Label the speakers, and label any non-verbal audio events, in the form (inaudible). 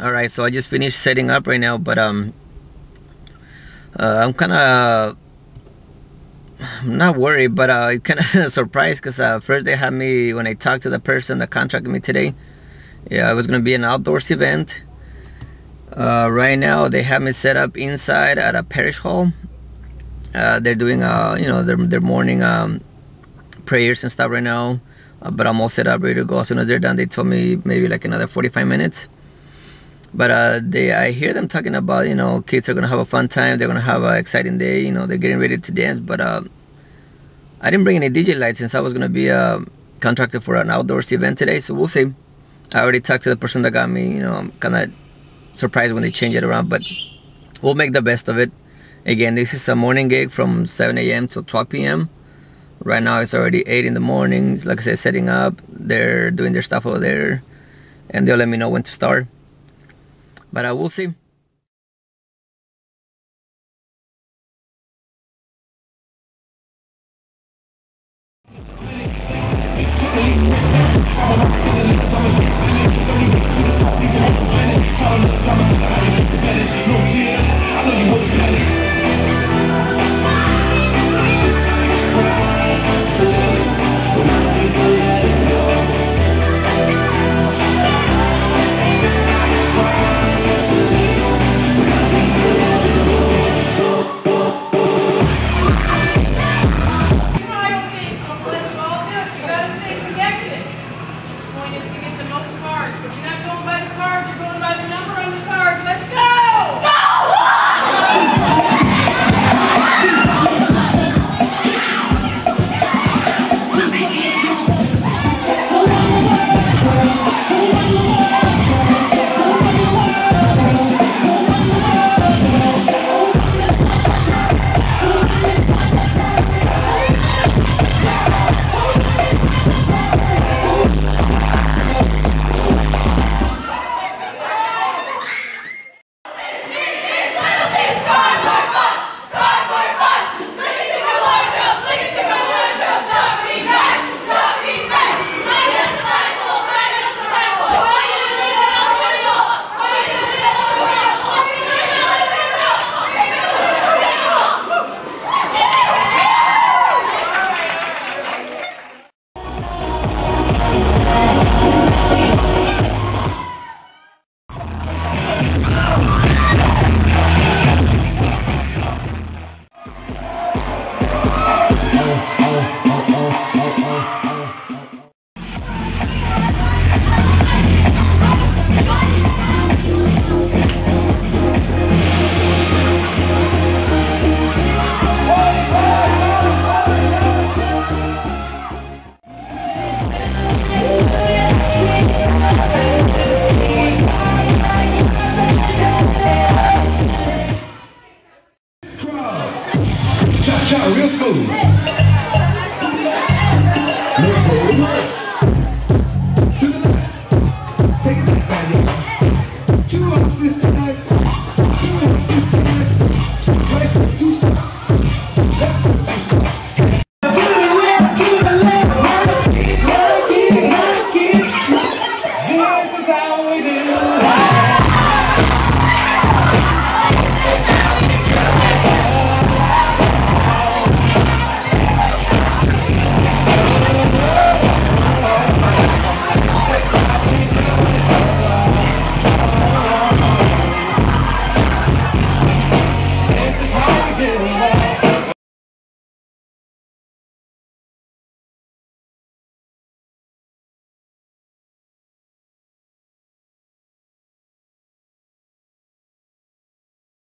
Speaker 1: All right, so I just finished setting up right now, but um, uh, I'm kind of not worried, but uh, kind of (laughs) surprised because uh, first they had me when I talked to the person that contracted me today. Yeah, it was gonna be an outdoors event. Uh, right now they have me set up inside at a parish hall. Uh, they're doing uh, you know their their morning um, prayers and stuff right now. Uh, but I'm all set up, ready to go. As soon as they're done, they told me maybe like another 45 minutes. But uh, they, I hear them talking about, you know, kids are gonna have a fun time. They're gonna have an exciting day. You know, they're getting ready to dance. But uh, I didn't bring any DJ lights since I was gonna be uh, contracted for an outdoors event today. So we'll see. I already talked to the person that got me. You know, I'm kind of surprised when they change it around, but we'll make the best of it. Again, this is a morning gig from 7 a.m. to 12 p.m. Right now it's already 8 in the morning. Like I said, setting up. They're doing their stuff over there. And they'll let me know when to start. But I will see.
Speaker 2: Shot real smooth.